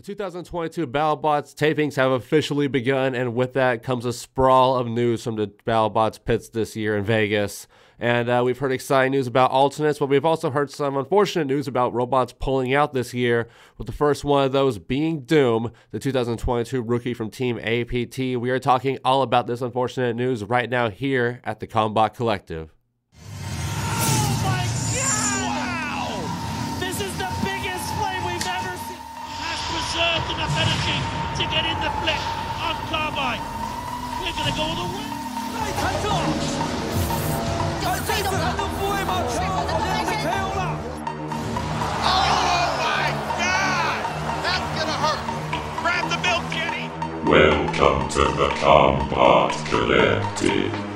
The 2022 BattleBots tapings have officially begun, and with that comes a sprawl of news from the BattleBots pits this year in Vegas. And uh, we've heard exciting news about alternates, but we've also heard some unfortunate news about robots pulling out this year, with the first one of those being Doom, the 2022 rookie from Team APT. We are talking all about this unfortunate news right now here at the Combot Collective. gonna go the way. Oh my God! That's gonna hurt. Grab the milk, Welcome to the Combot Collective.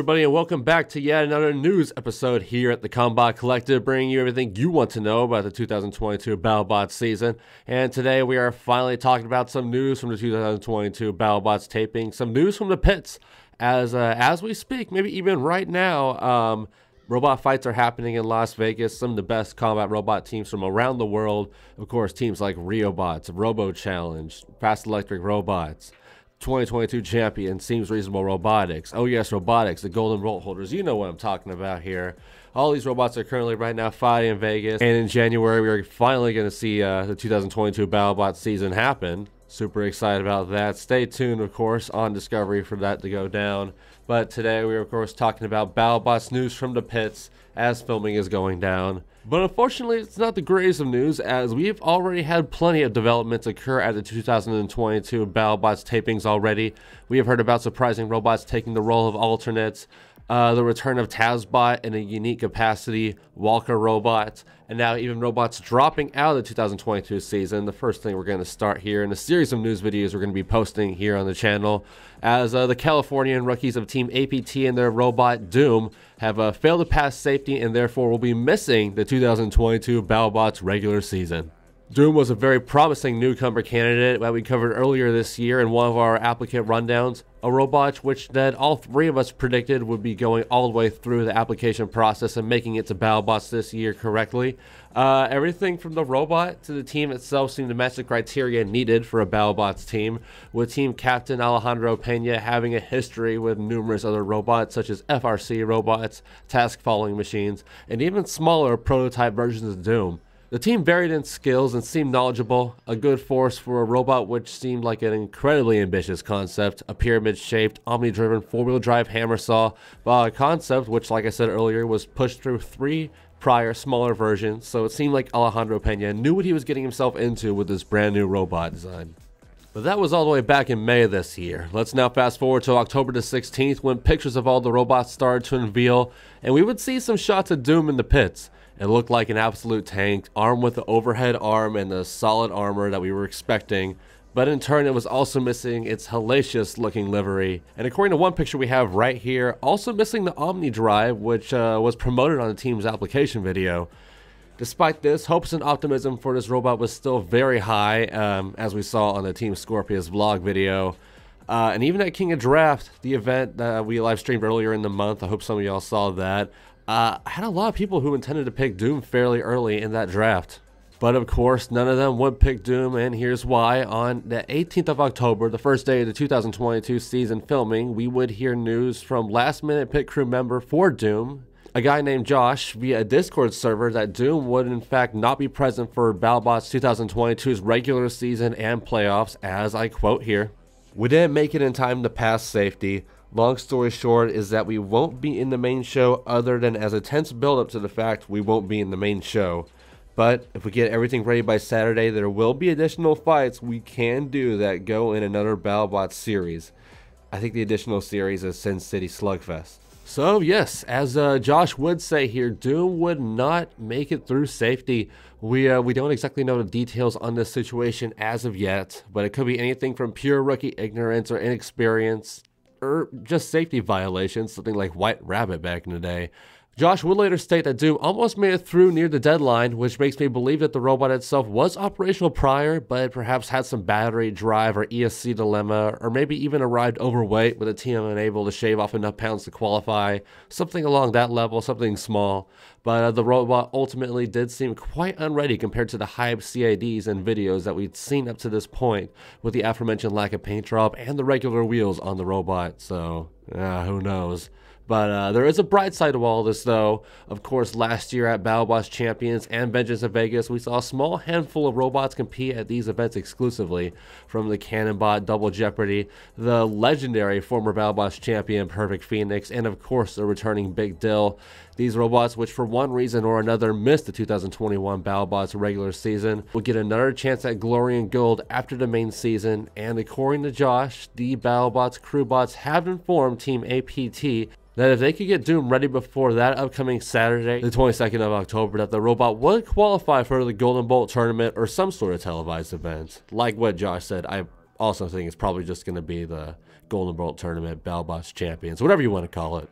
Everybody, and welcome back to yet another news episode here at the Combot Collective, bringing you everything you want to know about the 2022 BattleBots season. And today we are finally talking about some news from the 2022 BattleBots taping, some news from the pits. As uh, as we speak, maybe even right now, um, robot fights are happening in Las Vegas. Some of the best combat robot teams from around the world, of course, teams like RioBotz, Robo Challenge, Fast Electric Robots. 2022 champion seems reasonable robotics. Oh yes, robotics, the golden bolt holders. You know what I'm talking about here. All these robots are currently right now fighting in Vegas, and in January we are finally going to see uh, the 2022 BattleBot season happen. Super excited about that. Stay tuned, of course, on Discovery for that to go down. But today we are, of course, talking about BattleBots news from the pits as filming is going down. But unfortunately, it's not the greatest of news, as we've already had plenty of developments occur at the 2022 BattleBots tapings already. We have heard about surprising robots taking the role of alternates, uh, the return of Tazbot in a unique capacity, Walker robots, and now even robots dropping out of the 2022 season. The first thing we're going to start here in a series of news videos we're going to be posting here on the channel, as uh, the Californian rookies of Team APT and their robot Doom have uh, failed to pass safety and therefore will be missing the 2022 BattleBots regular season. Doom was a very promising newcomer candidate that we covered earlier this year in one of our applicant rundowns. A robot which that all three of us predicted would be going all the way through the application process and making it to BattleBots this year correctly. Uh, everything from the robot to the team itself seemed to match the criteria needed for a BattleBots team, with team captain Alejandro Pena having a history with numerous other robots such as FRC robots, task following machines, and even smaller prototype versions of Doom. The team varied in skills and seemed knowledgeable, a good force for a robot which seemed like an incredibly ambitious concept, a pyramid shaped, omni driven four wheel drive hammer saw, a concept which, like I said earlier, was pushed through three prior smaller versions, so it seemed like Alejandro Pena knew what he was getting himself into with this brand new robot design. But that was all the way back in May of this year. Let's now fast forward to October the 16th when pictures of all the robots started to unveil, and we would see some shots of Doom in the pits. It looked like an absolute tank, armed with the overhead arm and the solid armor that we were expecting, but in turn it was also missing its hellacious looking livery. And according to one picture we have right here, also missing the Omni Drive, which uh, was promoted on the team's application video. Despite this, hopes and optimism for this robot was still very high, um, as we saw on the Team Skorpios vlog video. Uh, and even at King of Draft, the event that we live streamed earlier in the month, I hope some of y'all saw that, uh, had a lot of people who intended to pick Doom fairly early in that draft. But of course, none of them would pick Doom, and here's why. On the 18th of October, the first day of the 2022 season filming, we would hear news from last minute pit crew member for Doom, a guy named Josh, via a Discord server, that Doom would in fact not be present for BattleBots 2022's regular season and playoffs, as I quote here. We didn't make it in time to pass safety. Long story short is that we won't be in the main show other than as a tense build up to the fact we won't be in the main show. But if we get everything ready by Saturday, there will be additional fights we can do that go in another BattleBots series. I think the additional series is Sin City Slugfest. So yes, as uh, Josh would say here, Doom would not make it through safety. We uh, we don't exactly know the details on this situation as of yet, but it could be anything from pure rookie ignorance or inexperience, or just safety violations, something like White Rabbit back in the day. Josh would later state that Doom almost made it through near the deadline, which makes me believe that the robot itself was operational prior, but perhaps had some battery drive or ESC dilemma, or maybe even arrived overweight with the team unable to shave off enough pounds to qualify, something along that level, something small. But uh, the robot ultimately did seem quite unready compared to the hype CADs and videos that we'd seen up to this point, with the aforementioned lack of paint job and the regular wheels on the robot. So, who knows? But uh, there is a bright side to all this, though. Of course, last year at BattleBots Champions and Vengeance of Vegas, we saw a small handful of robots compete at these events exclusively, from the Cannonbot Double Jeopardy, the legendary former BattleBots champion Perfect Phoenix, and of course the returning Big Dill. These robots, which for one reason or another missed the 2021 BattleBots regular season, will get another chance at glory and gold after the main season. And according to Josh, the BattleBots crewbots have informed Team APT that if they could get Doom ready before that upcoming Saturday, the 22nd of October, that the robot would qualify for the Golden Bolt tournament or some sort of televised event. Like what Josh said, I also think it's probably just going to be the Golden Bolt tournament, BattleBots Champions, whatever you want to call it.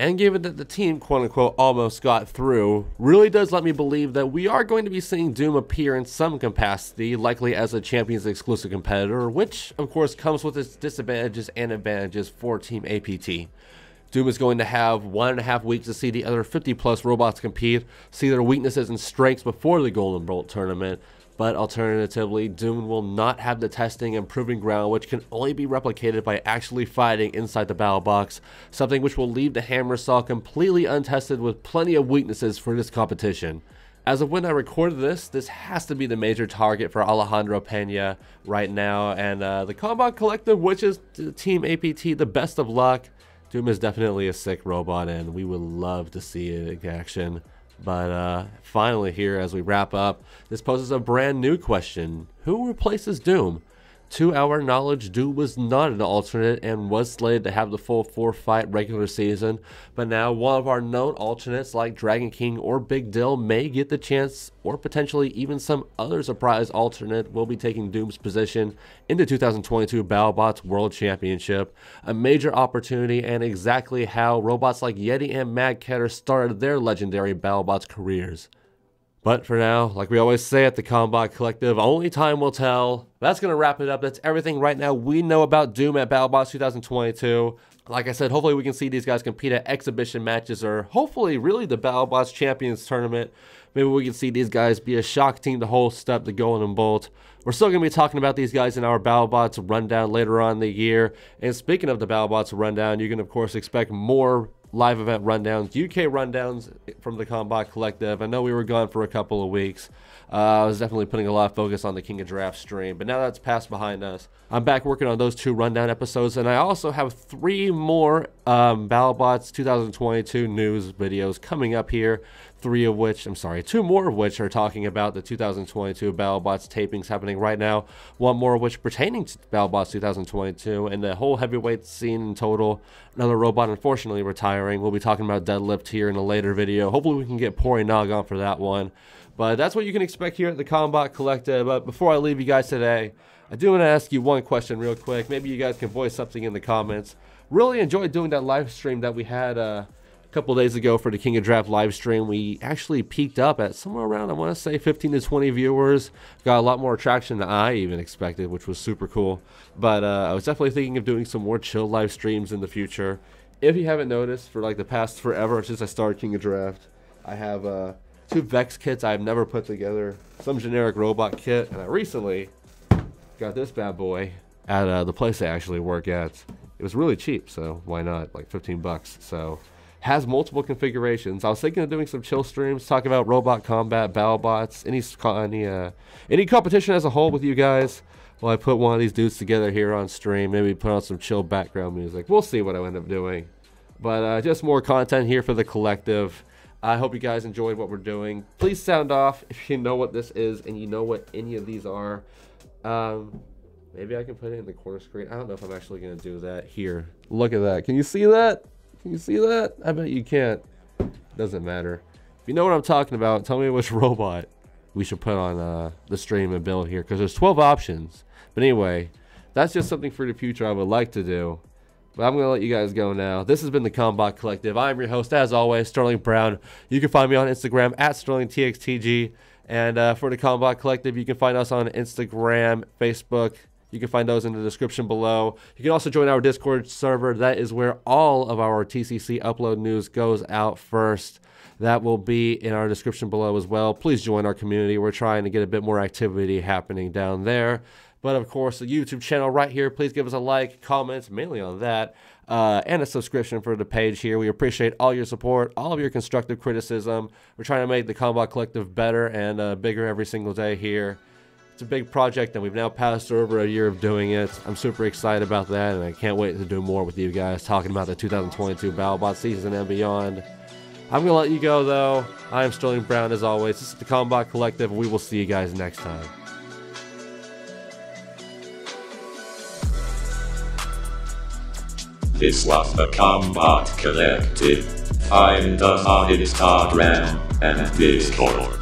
And given that the team, quote unquote, almost got through, really does let me believe that we are going to be seeing Doom appear in some capacity, likely as a Champions exclusive competitor, which, of course, comes with its disadvantages and advantages for Team APT. Doom is going to have one and a half weeks to see the other 50 plus robots compete, see their weaknesses and strengths before the Golden Bolt tournament. But alternatively, Doom will not have the testing and proving ground, which can only be replicated by actually fighting inside the battle box, something which will leave the hammer saw completely untested with plenty of weaknesses for this competition. As of when I recorded this, this has to be the major target for Alejandro Pena right now, and uh, the Combot Collective wishes Team APT the best of luck. Doom is definitely a sick robot, and we would love to see it in action. But uh, finally, here as we wrap up, this poses a brand new question Who replaces Doom? To our knowledge, Doom was not an alternate and was slated to have the full four fight regular season, but now one of our known alternates like Dragon King or Big Dill may get the chance, or potentially even some other surprise alternate will be taking Doom's position in the 2022 BattleBots World Championship. A major opportunity and exactly how robots like Yeti and Mad Catter started their legendary BattleBots careers. But for now, like we always say at the Combot Collective, only time will tell. That's going to wrap it up. That's everything right now we know about Doom at BattleBots 2022. Like I said, hopefully we can see these guys compete at exhibition matches or hopefully really the BattleBots Champions Tournament. Maybe we can see these guys be a shock team to hold step the Golden Bolt. We're still going to be talking about these guys in our BattleBots rundown later on in the year. And speaking of the BattleBots rundown, you can of course expect more live event rundowns, UK rundowns from the Combot Collective. I know we were gone for a couple of weeks. Uh, I was definitely putting a lot of focus on the King of Draft stream, but now that's passed behind us. I'm back working on those two rundown episodes, and I also have three more um, BattleBots 2022 news videos coming up here three of which, I'm sorry, two more of which are talking about the 2022 BattleBots tapings happening right now, one more of which pertaining to BattleBots 2022, and the whole heavyweight scene in total. Another robot unfortunately retiring. We'll be talking about Deadlift here in a later video. Hopefully we can get Pori Nog on for that one. But that's what you can expect here at the Combot Collective. But before I leave you guys today, I do want to ask you one question real quick. Maybe you guys can voice something in the comments. Really enjoyed doing that live stream that we had uh, a couple days ago for the King of Draft live stream, we actually peaked up at somewhere around, I want to say 15 to 20 viewers. Got a lot more traction than I even expected, which was super cool. But uh, I was definitely thinking of doing some more chill live streams in the future. If you haven't noticed, for like the past forever since I started King of Draft, I have uh, two Vex kits I've never put together, some generic robot kit, and I recently got this bad boy at uh, the place I actually work at. It was really cheap, so why not? Like 15 bucks. So has multiple configurations. I was thinking of doing some chill streams, talking about robot combat, battle bots, any any uh, any competition as a whole with you guys. Well, I put one of these dudes together here on stream. Maybe put on some chill background music. We'll see what I end up doing. But uh, just more content here for the collective. I hope you guys enjoyed what we're doing. Please sound off if you know what this is and you know what any of these are. Um, maybe I can put it in the corner screen. I don't know if I'm actually going to do that here. Look at that. Can you see that? Can you see that? I bet you can't. Doesn't matter. If you know what I'm talking about, tell me which robot we should put on uh, the stream and build here. Because there's 12 options. But anyway, that's just something for the future I would like to do. But I'm going to let you guys go now. This has been the Combot Collective. I'm your host, as always, Sterling Brown. You can find me on Instagram at SterlingTXTG. And uh, for the Combot Collective, you can find us on Instagram, Facebook. You can find those in the description below. You can also join our Discord server. That is where all of our TCC upload news goes out first. That will be in our description below as well. Please join our community. We're trying to get a bit more activity happening down there. But of course, the YouTube channel right here. Please give us a like, comments, mainly on that, uh, and a subscription for the page here. We appreciate all your support, all of your constructive criticism. We're trying to make the Combot Collective better and uh, bigger every single day here. It's a big project, and we've now passed over a year of doing it. I'm super excited about that, and I can't wait to do more with you guys, talking about the 2022 BattleBot season and beyond. I'm going to let you go, though. I am Sterling Brown, as always. This is the Combot Collective. And we will see you guys next time. This was the Combot Collective. Find us on Instagram and Discord.